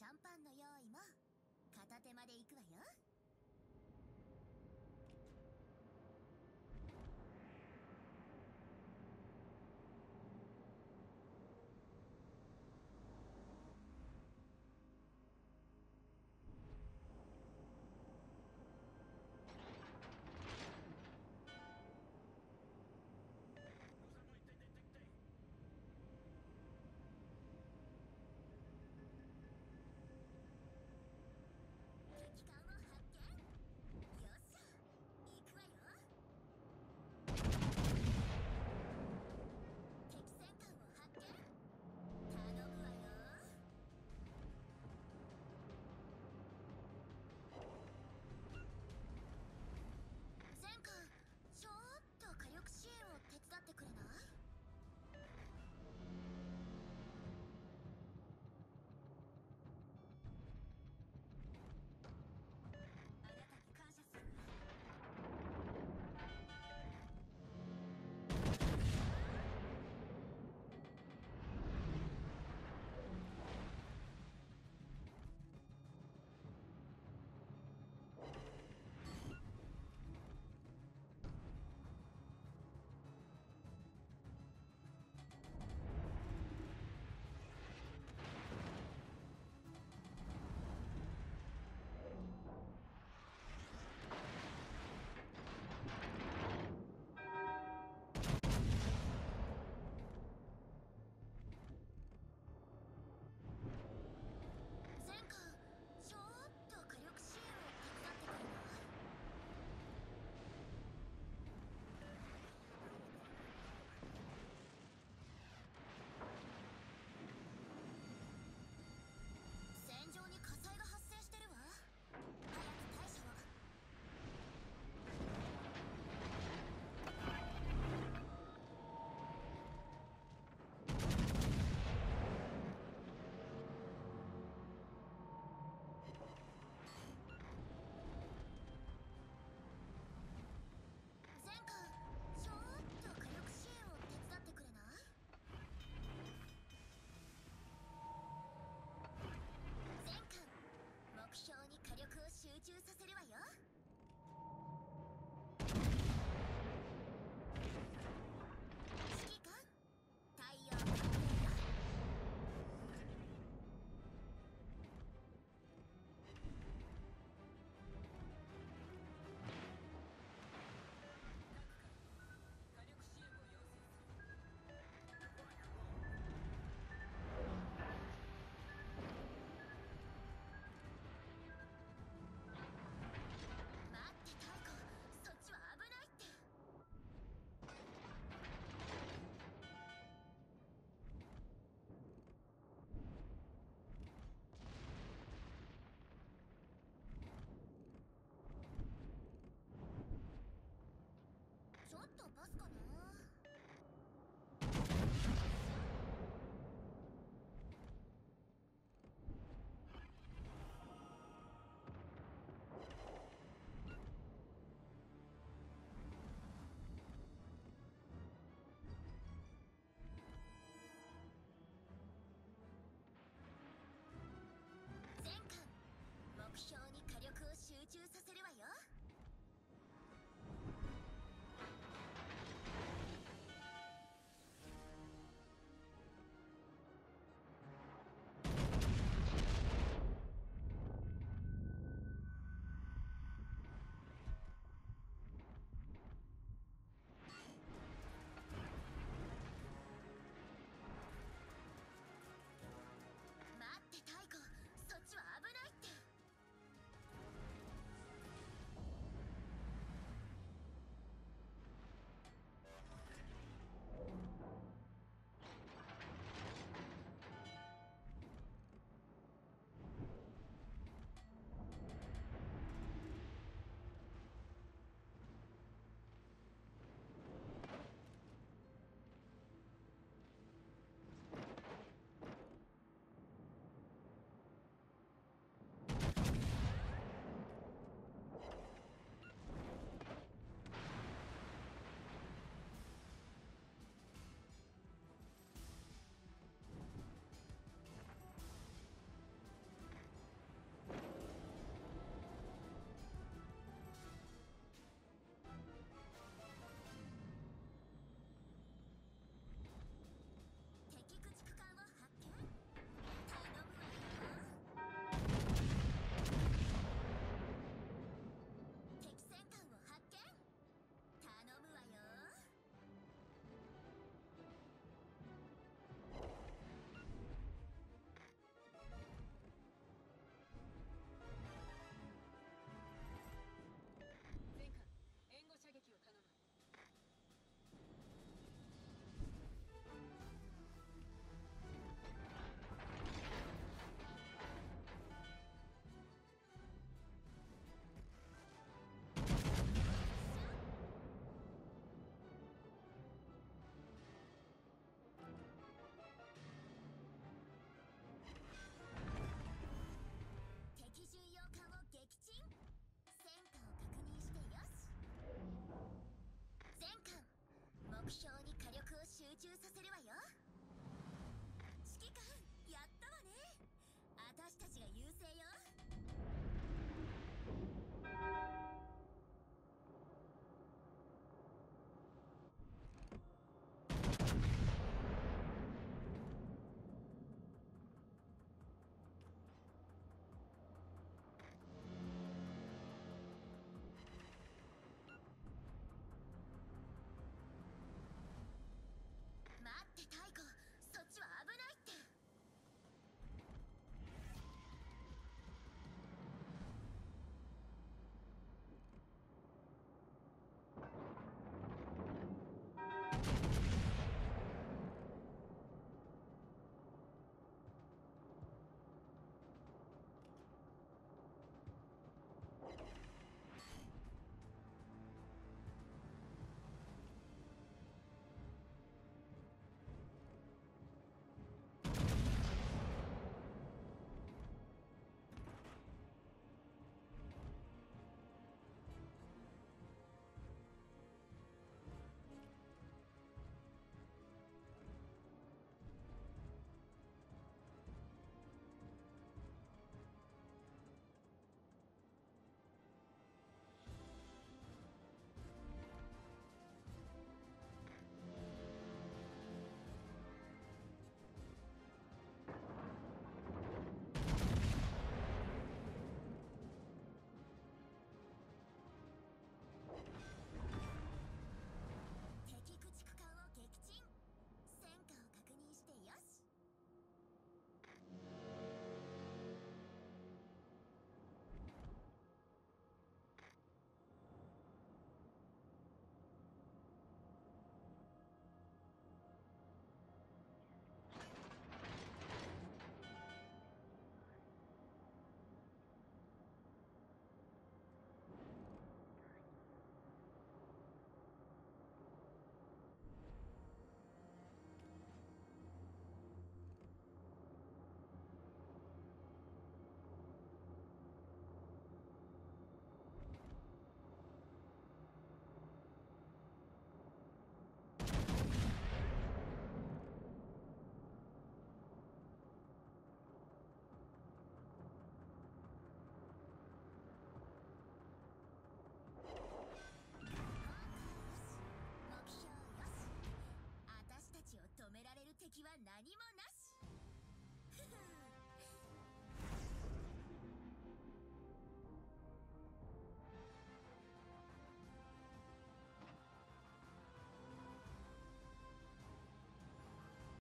シャンパンの用意も片手まで行くわよ。させるわよ。は何もなしふふ